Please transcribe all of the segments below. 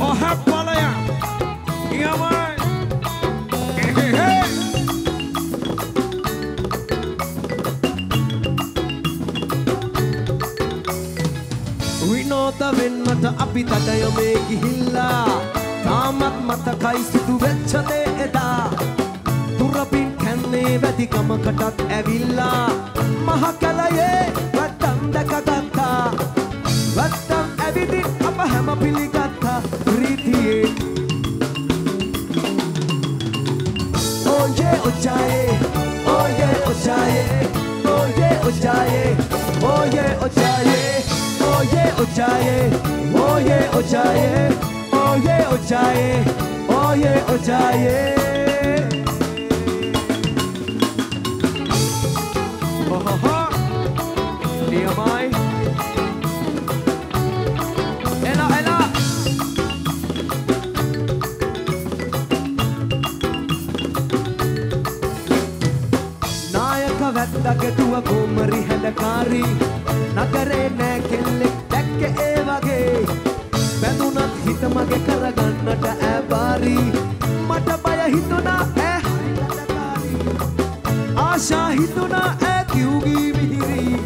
ඔහ බලය යමයි එහෙහෙ. විනෝද වෙන්නට අපි තටයමේ ගිහිල්ලා තාමත් මතකයි සිදු වෙච්චදේ එදා තුරපින් කැන්නේ වැදිකමකටත් ඇවිල්ලා මහ Ojaye, oh yeah, Ojaye, oh yeah, Ojaye, oh yeah, Ojaye, oh yeah, oh yeah, oh yeah, oh yeah, Oh ha ha, near. නායක වැද්දගෙටුව ගෝමරි හැඩකාරී. නගරේ නෑ කෙල්ලෙක් දැක්ක ඒ වගේ. බැඳුනත් හිත මගේ කරගන්නට ඇබාරී. මට බය හිතුනා ඈ. හරිලකාරී ආශා හිතුනා ඈ කිව්ගී මිහිරී.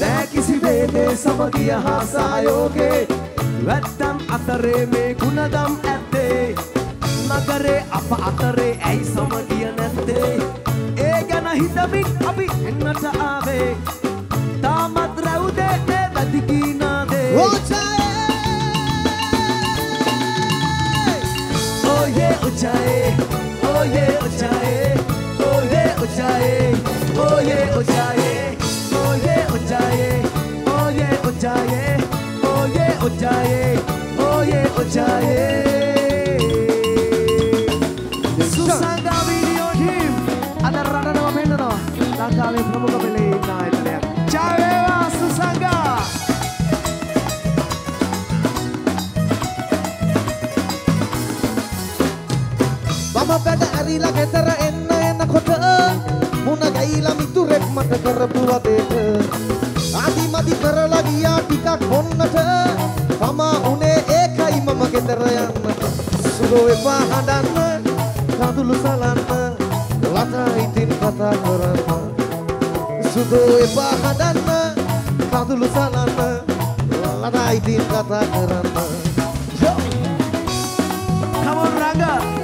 නෑ කිසි වේදේ සමගිය හා සහයෝගේ වැත්තම් අතරේ මේ ගුණදම් ඇත්තේ. නගරේ අප අතරේ ඇයි සමගිය නැත්තේ ඒ ගැන හිතමින් අපි එන්නට ආවේ තාමත් රැවුදේ ඒ වැදිකීනාදේ Oye, ochae, oye, ochae, oye, ochae, oye, ochae, oye, ochae, oye, ochae, oye, ochae, oye, ochae. එන්න එනකොට මුණ ගැහිලා මිතුරෙක් මට කරපු වදේට ආදි මදි කරලා ගියා ටිකක් බොන්නට තමා උනේ ඒකයි මම ගෙදර යන්න. සුදෝ එපා හඬන්න කඳුළු සලන්න ලතා ඉතින් කතා කරන්න. සුදෝ එපා හඬන්න කඳුළු සලන්න ලතා ඉතින් කතා කරන්න. Come on, Ranga!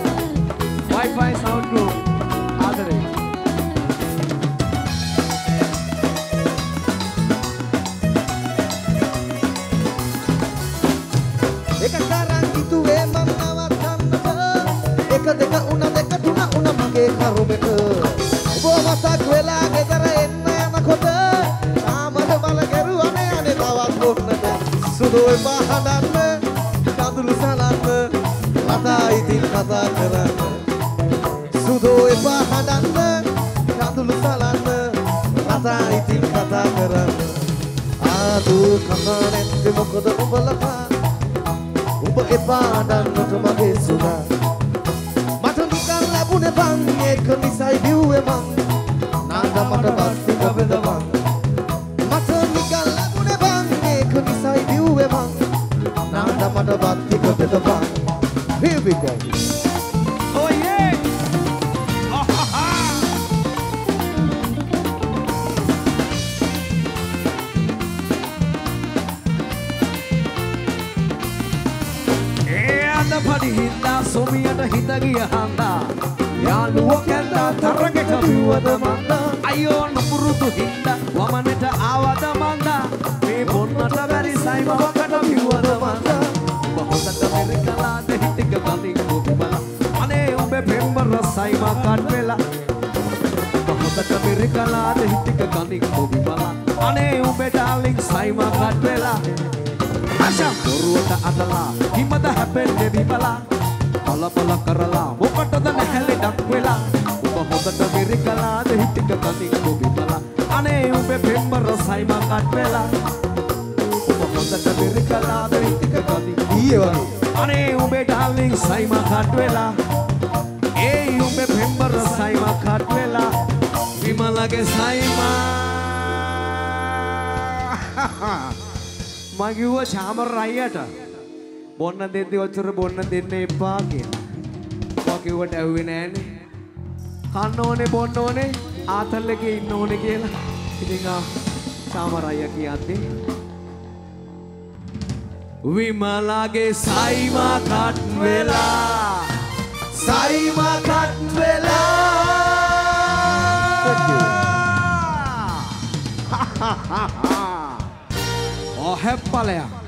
මගේ කරුමෙට ඔබ මතක් වෙලා ගෙදර එන්න යනකොට තාමද බල කෙරුවනේ අනේ තවත් බොන්නට සුදු එපා හදන්න කඳුළු සලන්න ලතා ඉතින් කතා කරන්න. සුදු එපා හදන්න කඳුළු සලන්න ලතා ඉතින් කතා කරන්න. ආදු කතා නැත්තේ මොකද උඹලපා? උඹ එපා දන්නට මගේ සුදා. ඒක නිසයි බිව්වේ මං නාද මට බස්තික බෙදපන් මට නිකන් ලැබුණේ බං ඒක නිසයි බිව්වේ මං නාද මට බස්තික බෙදපන් Here we go. Oh yeah! Oh, ha, ha. ඒ අද පඩි හින්දා සොමියට හිත ගිය හන්දා යාළුවෝ කැන්දා තරගෙට බිව්වද මන්දා අයියෝ නොපුරුදු හින්දා වමනෙට ආවද මන්දා මේ බොන්නට බැරි සයිම වකට බිව්වද මන්දා උඹ හොඳට මෙරිකලාද හිටික කලින් ඔබ බලා අනේ උඹේ පෙම්බර සයිම කට් වෙලා උඹ හොඳට මෙරිකලාද හිටික කලින් ඔබ බලා අනේ උඹේ ඩාර්ලින් සයිම කට් වෙලා ආශා දොරුවට අදලා හිමද හැපෙන්නේ විමලා පලපල කරලා මොකටද නැහැලෙඩක් වෙලා. ඔබ හොඳට මිරිකලාද හිටික කලින් ඔබිමලා අනේ උඹේ පෙම්බර සයිම කට් වෙලා. ඔබ හොඳට මිරිකලාද හිටික කලින් ඊයේ වගේ. අනේ උඹේ ඩාර්ලින් සයිම කට් වෙලා. ඒ උඹේ පෙම්බර සයිම කට් වෙලා. විමලගේ සයිමා. මං කිව්වා චාමර අයියට බොන්න දෙද්දි ඔච්චර බොන්න දෙන්න එපා කියලා. මම කිව්වට ඇහුවේ නෑනේ. කන්න ඕනේ බොන්න ඕනේ ආතල් එකේ ඉන්න ඕනේ කියලා. ඉතින් ආ චාමර අයියා කියද්දි විමලාගේ සයිමා කට් වෙලා සයිමා කට් වෙලා ඔහෙප්පලයක්